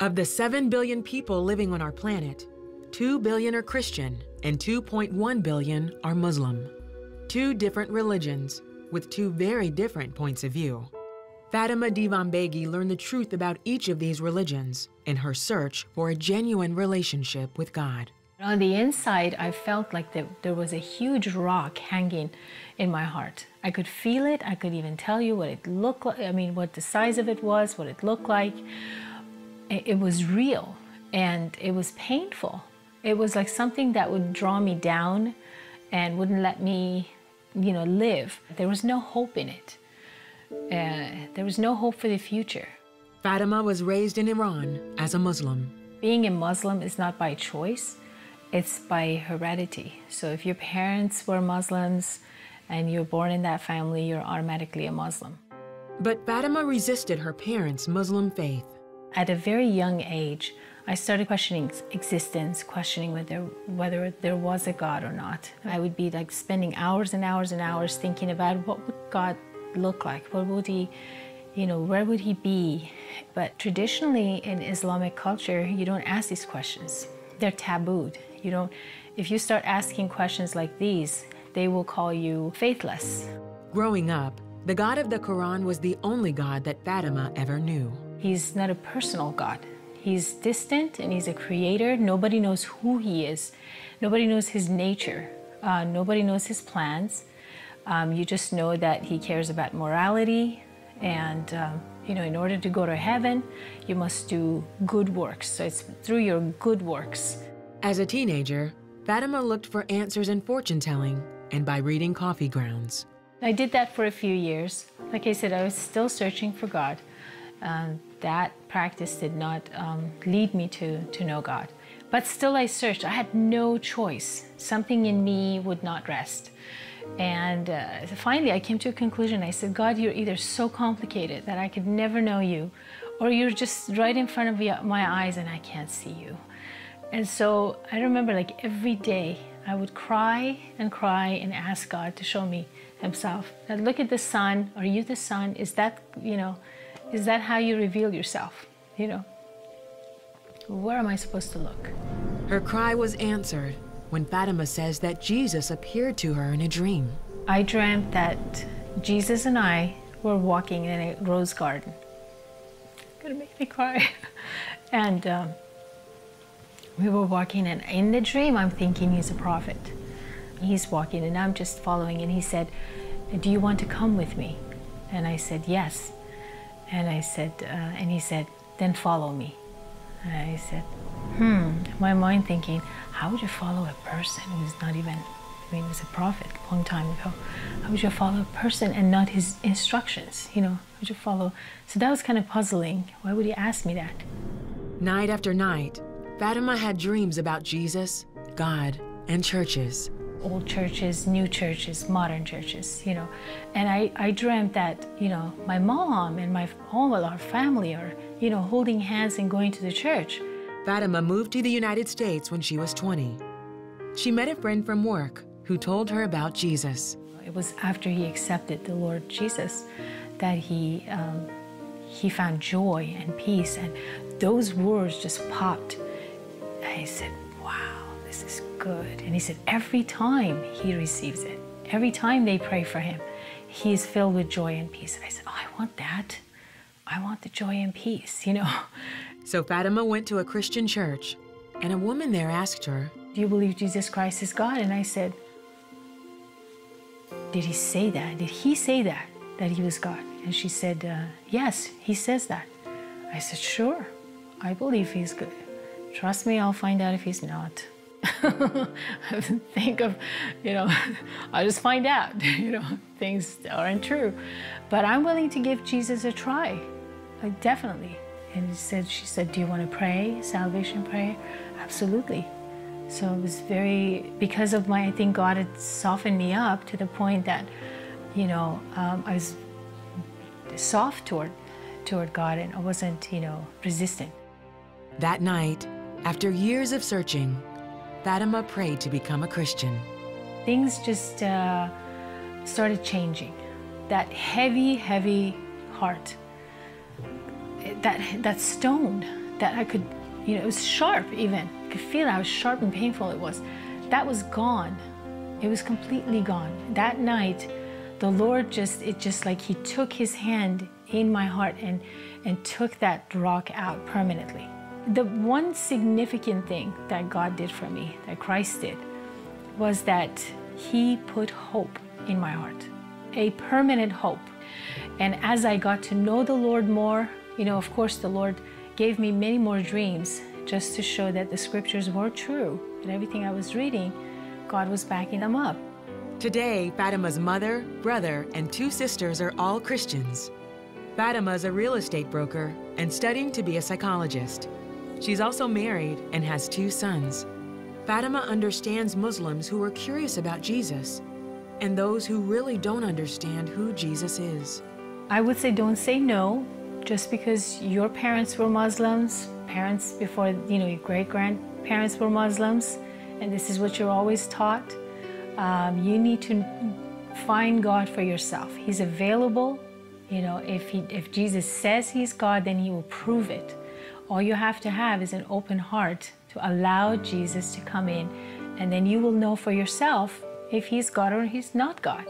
Of the 7 billion people living on our planet, 2 billion are Christian and 2.1 billion are Muslim. Two different religions with two very different points of view. Fatima Divan Begi learned the truth about each of these religions in her search for a genuine relationship with God. On the inside, I felt like there, there was a huge rock hanging in my heart. I could feel it. I could even tell you what it looked like. I mean, what the size of it was, what it looked like. It, was real and it was painful. It was like something that would draw me down and wouldn't let me, you know, live. There was no hope in it. Uh, there was no hope for the future. Fatima was raised in Iran as a Muslim. Being a Muslim is not by choice it's by heredity. So if your parents were Muslims and you're born in that family, you're automatically a Muslim. But Fatima resisted her parents' Muslim faith. At a very young age, I started questioning existence, questioning whether whether there was a God or not. I would be like spending hours and hours and hours thinking about what would God look like? What would he, you know, where would he be? But traditionally in Islamic culture, you don't ask these questions. They're tabooed. You don't, if you start asking questions like these, they will call you faithless. Growing up, the God of the Quran was the only God that Fatima ever knew. He's not a personal God. He's distant and he's a creator. Nobody knows who he is. Nobody knows his nature. Uh, nobody knows his plans. Um, you just know that he cares about morality and um, you know in order to go to heaven you must do good works so it's through your good works as a teenager, Fatima looked for answers in fortune telling and by reading coffee grounds. I did that for a few years. Like I said, I was still searching for God. Uh, that practice did not um, lead me to, to know God. But still, I searched. I had no choice. Something in me would not rest. And uh, finally, I came to a conclusion. I said, God, you're either so complicated that I could never know you, or you're just right in front of my eyes and I can't see you. And so I remember like every day I would cry and cry and ask God to show me himself. Look at the sun. Are you the sun? Is that, you know, is that how you reveal yourself? You know, where am I supposed to look? Her cry was answered when Fatima says that Jesus appeared to her in a dream. I dreamt that Jesus and I were walking in a rose garden. It's gonna make me cry. and um, we were walking, and in the dream, I'm thinking he's a prophet. He's walking, and I'm just following. And he said, Do you want to come with me? And I said, Yes. And I said, uh, and he said, Then follow me. And I said, Hmm. My mind thinking, How would you follow a person who's not even, I mean, he was a prophet a long time ago. How would you follow a person and not his instructions? You know, would you follow? So that was kind of puzzling. Why would he ask me that? Night after night, Fatima had dreams about Jesus, God, and churches. Old churches, new churches, modern churches, you know. And I, I dreamt that, you know, my mom and my all of our family are, you know, holding hands and going to the church. Fatima moved to the United States when she was 20. She met a friend from work who told her about Jesus. It was after he accepted the Lord Jesus that he um, he found joy and peace, and those words just popped I said, wow, this is good. And he said, every time he receives it, every time they pray for him, he is filled with joy and peace. And I said, oh, I want that. I want the joy and peace, you know. So Fatima went to a Christian church, and a woman there asked her, Do you believe Jesus Christ is God? And I said, Did he say that? Did he say that, that he was God? And she said, uh, Yes, he says that. I said, Sure, I believe he's good. Trust me, I'll find out if he's not. think of, you know, I'll just find out, you know, things aren't true. But I'm willing to give Jesus a try, like definitely. And he said, she said, do you want to pray, salvation prayer? Absolutely. So it was very, because of my, I think God had softened me up to the point that, you know, um, I was soft toward, toward God and I wasn't, you know, resistant. That night, after years of searching, Fatima prayed to become a Christian. Things just uh, started changing. That heavy, heavy heart, that, that stone that I could, you know, it was sharp even. I could feel how sharp and painful it was. That was gone. It was completely gone. That night, the Lord just, it just like He took His hand in my heart and, and took that rock out permanently. The one significant thing that God did for me, that Christ did, was that He put hope in my heart, a permanent hope. And as I got to know the Lord more, you know, of course, the Lord gave me many more dreams just to show that the scriptures were true and everything I was reading, God was backing them up. Today, Fatima's mother, brother, and two sisters are all Christians. Fatima is a real estate broker and studying to be a psychologist. She's also married and has two sons. Fatima understands Muslims who are curious about Jesus and those who really don't understand who Jesus is. I would say don't say no just because your parents were Muslims, parents before, you know, your great grandparents were Muslims, and this is what you're always taught. Um, you need to find God for yourself. He's available. You know, if, he, if Jesus says he's God, then he will prove it. All you have to have is an open heart to allow Jesus to come in, and then you will know for yourself if he's God or he's not God.